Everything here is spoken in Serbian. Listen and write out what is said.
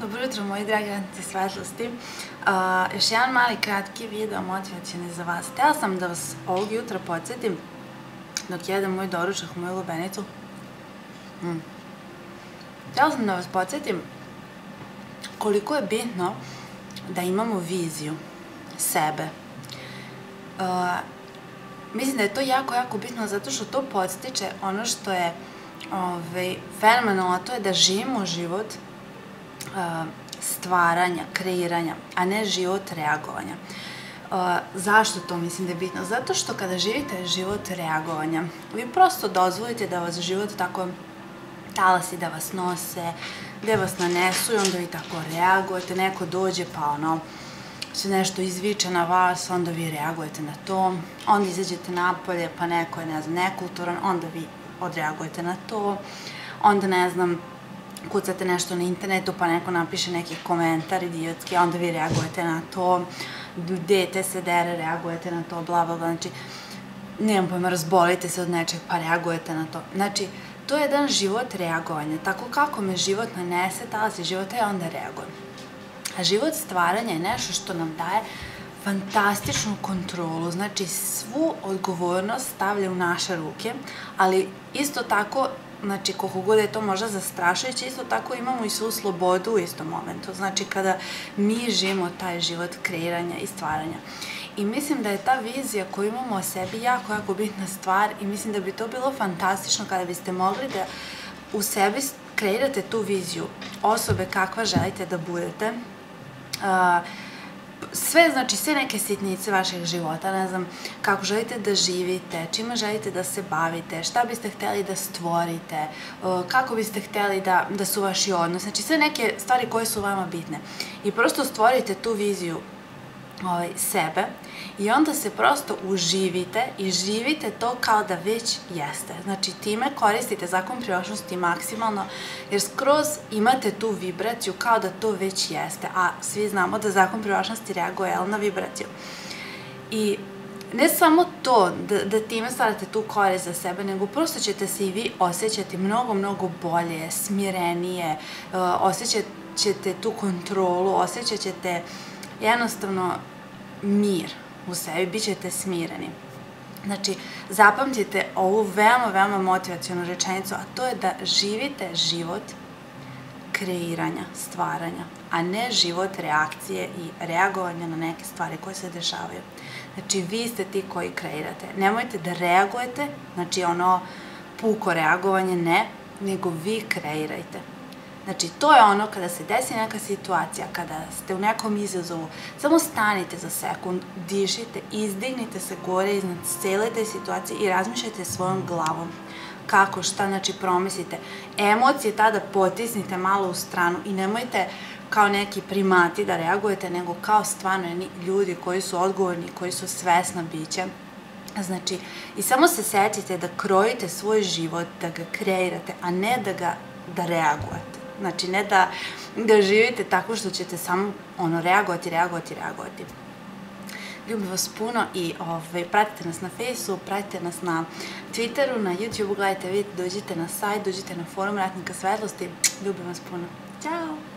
Dobro jutro, moji dragi anti svetlosti. Još jedan mali kratki video motivacijani za vas. Htela sam da vas ovog jutra podsjetim dok jedem moj doručak, moju lubenicu. Mm. Htela sam da vas podsjetim koliko je bitno da imamo viziju sebe. Mislim da je to jako, jako bitno zato što to podstiče ono što je ovaj, fenomenalno, to je da živimo život stvaranja, kreiranja, a ne život reagovanja. Zašto to mislim da je bitno? Zato što kada živite život reagovanja, vi prosto dozvolite da vas život tako talasi da vas nose, da vas nanesu i onda vi tako reagujete, neko dođe pa ono, se nešto izviče na vas, onda vi reagujete na to, onda izađete napolje pa neko je, ne znam, nekulturan, onda vi odreagujete na to, onda ne znam, kucate nešto na internetu pa neko napiše neki komentar idiotski, onda vi reagujete na to, dete se dere, reagujete na to, bla, bla, bla, znači, nemam pojma, razbolite se od nečeg pa reagujete na to. Znači, to je jedan život reagovanja. Tako kako me život nanese, talazi života, ja onda reagujem. A život stvaranja je nešto što nam daje fantastičnu kontrolu, znači svu odgovornost stavlja u naše ruke, ali isto tako znači koliko god je to možda zastrašujuće, isto tako imamo i svu slobodu u istom momentu. Znači kada mi živimo taj život kreiranja i stvaranja. I mislim da je ta vizija koju imamo o sebi jako, jako bitna stvar i mislim da bi to bilo fantastično kada biste mogli da u sebi kreirate tu viziju osobe kakva želite da budete. Uh, sve, znači sve neke sitnice vašeg života, ne znam, kako želite da živite, čime želite da se bavite, šta biste hteli da stvorite, kako biste hteli da, da su vaši odnos, znači sve neke stvari koje su vama bitne. I prosto stvorite tu viziju ovaj, sebe i onda se prosto uživite i živite to kao da već jeste. Znači time koristite zakon priročnosti maksimalno jer skroz imate tu vibraciju kao da to već jeste, a svi znamo da zakon priročnosti reaguje na vibraciju. I ne samo to da, da time stvarate tu korist za sebe, nego prosto ćete se i vi osjećati mnogo, mnogo bolje, smirenije, uh, osjećat ćete tu kontrolu, osjećat ćete jednostavno mir u sebi, bit ćete smireni. Znači, zapamtite ovu veoma, veoma motivacijonu rečenicu, a to je da živite život kreiranja, stvaranja, a ne život reakcije i reagovanja na neke stvari koje se dešavaju. Znači, vi ste ti koji kreirate. Nemojte da reagujete, znači ono puko reagovanje, ne, nego vi kreirajte. Znači, to je ono kada se desi neka situacija, kada ste u nekom izazovu, samo stanite za sekund, dišite, izdignite se gore iznad cele te situacije i razmišljajte svojom glavom kako, šta, znači promislite. Emocije tada potisnite malo u stranu i nemojte kao neki primati da reagujete, nego kao stvarno ljudi koji su odgovorni, koji su svesna bića. Znači, i samo se setite da krojite svoj život, da ga kreirate, a ne da ga da reagujete. Znači, ne da, da živite tako što ćete samo ono, reagovati, reagovati, reagovati. Ljubim vas puno i ovaj, pratite nas na Facebooku, pratite nas na Twitteru, na YouTubeu, gledajte vidite, dođite na sajt, dođite na forum Ratnika svetlosti. Ljubim vas puno. Ćao!